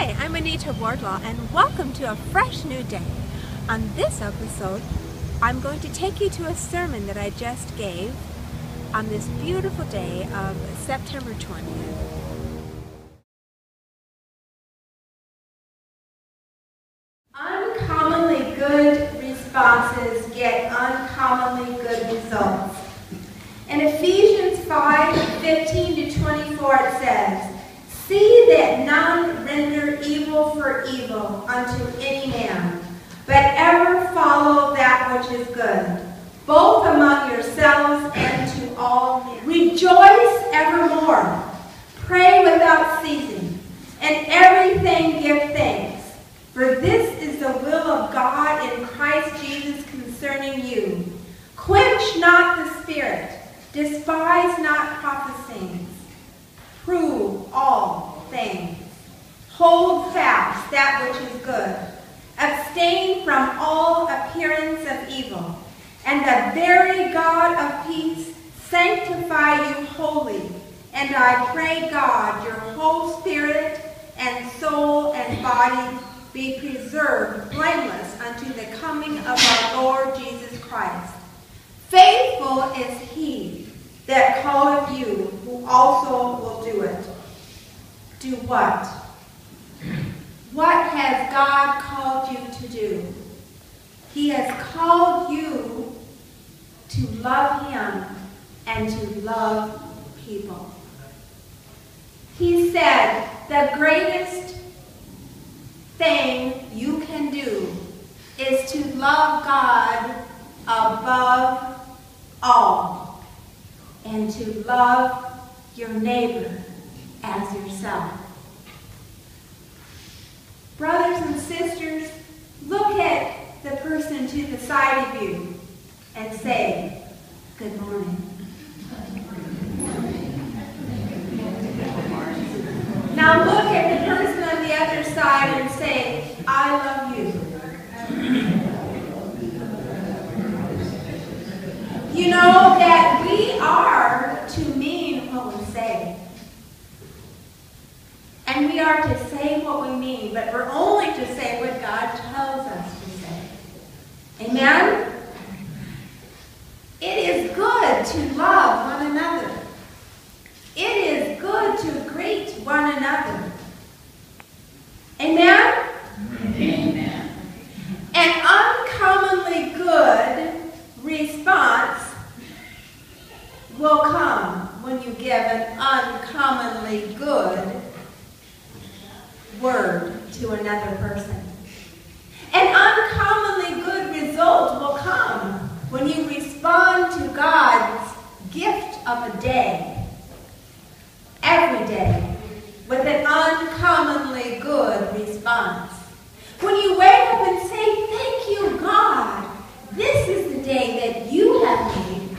Hi, I'm Anita Wardlaw and welcome to a fresh new day. On this episode, I'm going to take you to a sermon that I just gave on this beautiful day of September 20th. Uncommonly good responses get uncommonly good results. In Ephesians 5, 15 to 24 it says, that none render evil for evil unto any man, but ever follow that which is good, both among yourselves and to all men. Rejoice evermore. Pray without ceasing. And everything give thanks. For this is the will of God in Christ Jesus concerning you. Quench not the spirit. Despise not prophesying prove all. Hold fast that which is good. Abstain from all appearance of evil. And the very God of peace sanctify you wholly. And I pray God your whole spirit and soul and body be preserved blameless unto the coming of our Lord Jesus Christ. Faithful is he that calleth you, who also will do it. Do what? What has God called you to do? He has called you to love him and to love people. He said the greatest thing you can do is to love God above all and to love your neighbor as yourself. Brothers and sisters, look at the person to the side of you and say, Good morning. Now look at the person on the other side and say, I love you. You know that we are to mean what we say. And we are to say what we mean, but we're only to say what God tells us to say. Amen? It is good to love one another. It is good to greet one another. Amen? Amen. An uncommonly good response will come when you give an uncommonly good word to another person. An uncommonly good result will come when you respond to God's gift of a day, every day, with an uncommonly good response. When you wake up and say, Thank you, God, this is the day that you have made.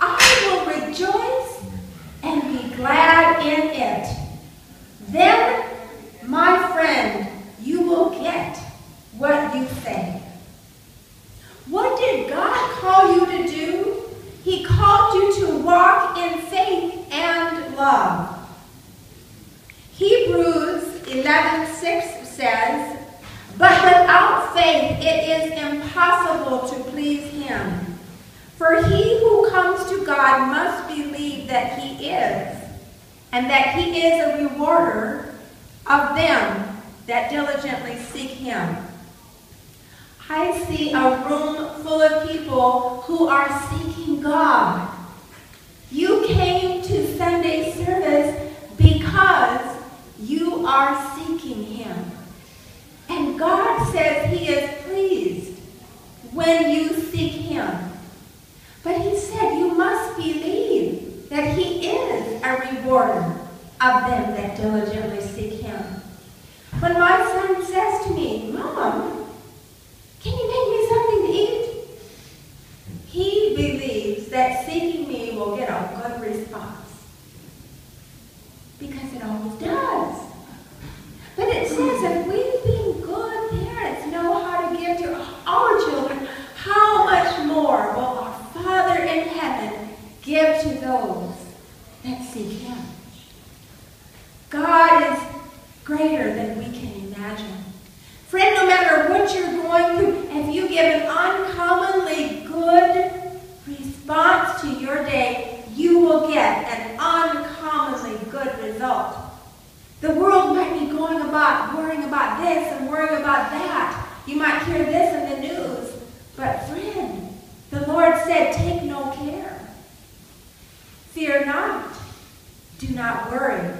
I will rejoice and be glad in it. Then, my friend, you will get what you say. What did God call you to do? He called you to walk in faith and love. Hebrews 11:6 says, But without faith it is impossible to please him. For he who comes to God must believe that he is, and that he is a rewarder of them that diligently seek him. I see a room full of people who are seeking God. You came to Sunday service because you are seeking him. And God says he is when you seek him. But he said you must believe that he is a rewarder of them that diligently seek him. When my son says to me, Mom, can you make me something to eat? He believes that seeking me will get a good response. Because it always does. But it says if we being good parents know how to give to our children, how much more will our Father in heaven give to those that seek him? God is greater than we can The world might be going about worrying about this and worrying about that. You might hear this in the news. But friend, the Lord said, take no care. Fear not. Do not worry.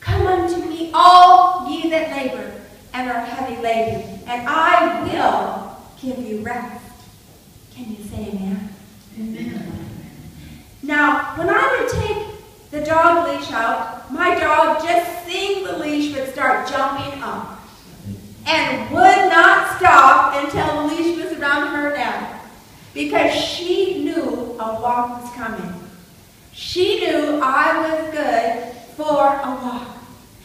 Come unto me, all ye that labor and are heavy laden, and I will give you rest. Can you say amen? Amen. Now, when I would take the dog leash out, my dog, just seeing the leash, would start jumping up and would not stop until the leash was around her neck because she knew a walk was coming. She knew I was good for a walk.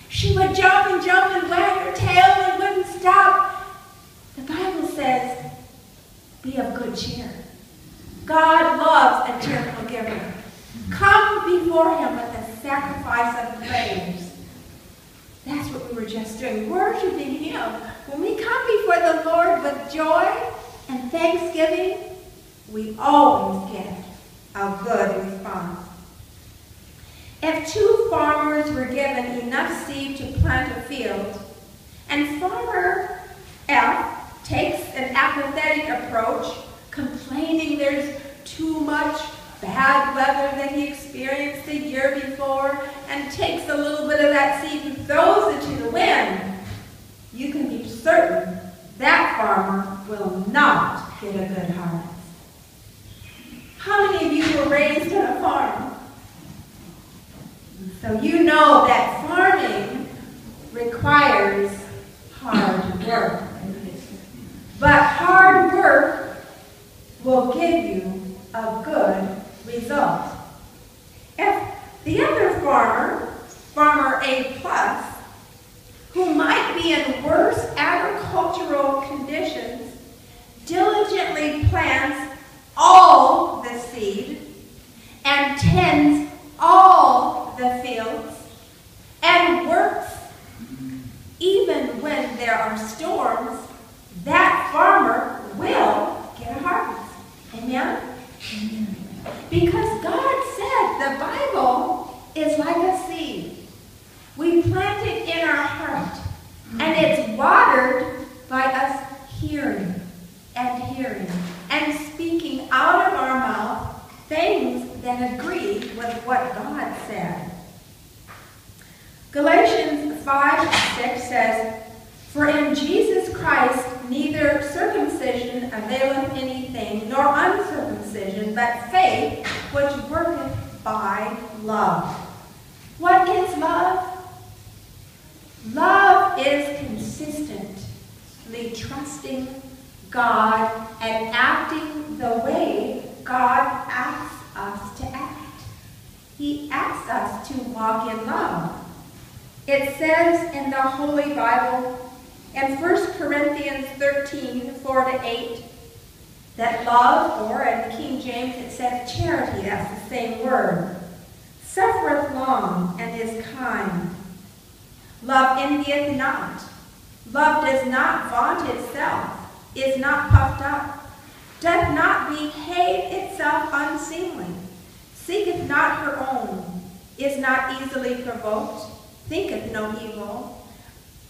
She would jump and jump and wag her tail and wouldn't stop. The Bible says, be of good cheer. God loves a cheerful giver. Come before him with a sacrifice of praise. What we were just doing, worshiping him. When we come before the Lord with joy and thanksgiving, we always get a good response. If two farmers were given enough seed to plant a field, and farmer F takes an apathetic approach, complaining there's too much bad weather that he experienced the year before, and takes a little bit of that seed and throws it to the wind, you can be certain that farmer will not get a good harvest. How many of you were raised on a farm? So you know that farming requires hard work. But hard work will give you a good result. If the other farmer, farmer A plus, who might be in worse agricultural conditions, diligently plants all the seed and tends all the fields and works even when there are storms, that farmer will get a harvest. Amen? Amen. Because God said the Bible is like a seed. We plant it in our heart, and it's watered by us hearing and hearing and speaking out of our mouth things that agree with what God said. Galatians 5 6 says, For in Jesus Christ neither circumcision availeth anything, nor uncircumcision, but faith which worketh by love. What is love? Love is consistently trusting God and acting the way God asks us to act. He asks us to walk in love. It says in the Holy Bible, in 1 Corinthians 13, 4 to 8, that love, or in the King James it says charity, that's the same word, suffereth long and is kind. Love envieth not. Love does not vaunt itself, is not puffed up, doth not behave itself unseemly, seeketh not her own, is not easily provoked, thinketh no evil,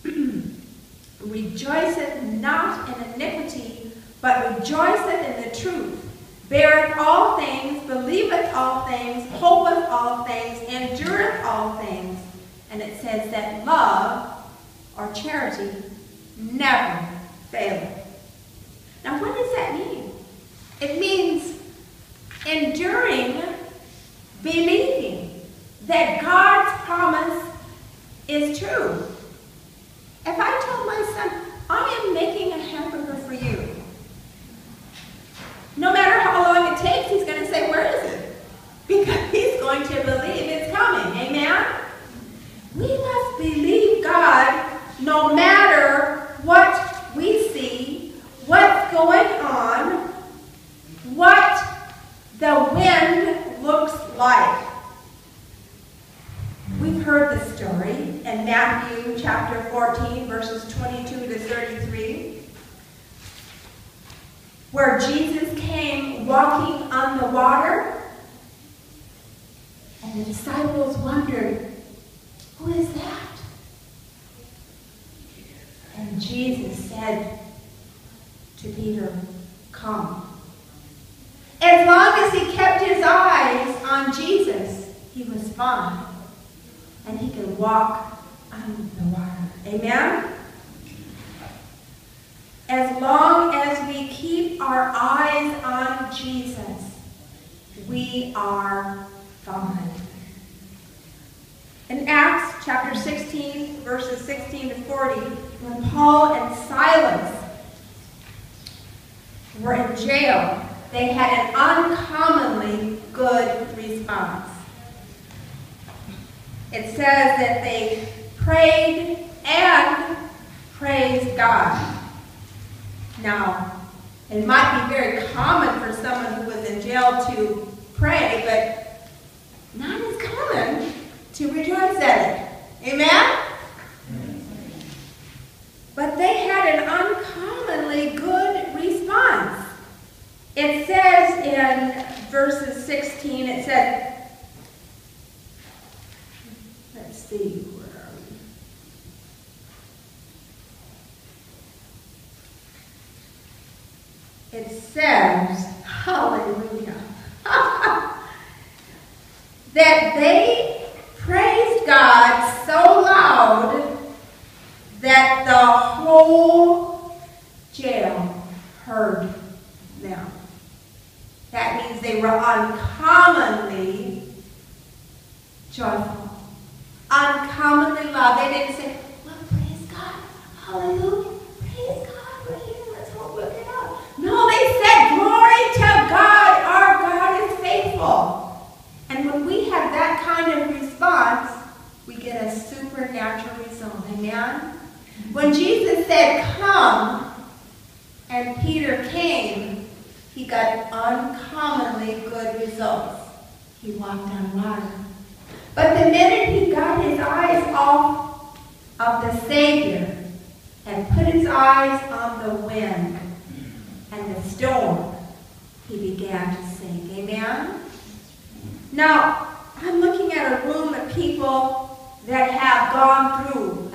rejoiceth not in iniquity, but rejoiceth in the truth, beareth all things, believeth all things, hopeth all things, endureth all things. And it says that love or charity never faileth. Now, what does that mean? It means enduring, believing that God's promise is true. If I told my son, I am making a hamburger for you, no matter how long it takes, he's going to say, Where is it? Because he's going to believe it's coming. Amen? We must believe God no matter what we see, what's going on, what the wind looks like. We've heard the story in Matthew chapter 14, verses 22 to 33, where Jesus came walking on the water, and the disciples wondered, Who is that? And Jesus said to Peter, Come. As long as he kept his eyes on Jesus, he was fine. And he could walk the water. Amen? As long as we keep our eyes on Jesus, we are fine. In Acts chapter 16, verses 16 to 40, when Paul and Silas were in jail, they had an uncommonly good response. It says that they prayed and praised God. Now, it might be very common for someone who was in jail to pray, but not as common to rejoice at it. Amen? But they had an uncommonly good response. It says in verses 16, it said, let's see, where are we? It says, hallelujah, that they praised God so loud that the whole jail heard them. That means they were uncommonly joyful, uncommonly loud. They didn't say, well, praise God, hallelujah, praise God, we're here, let's hope we'll get up. No, they said, glory to God, our God is faithful. And when we have that kind of response, we get a supernatural result. Amen? When Jesus said, come, and Peter came, he got uncommonly good results. He walked on water. But the minute he got his eyes off of the Savior and put his eyes on the wind and the storm, he began to sink. Amen? Now, I'm looking at a room of people that have gone through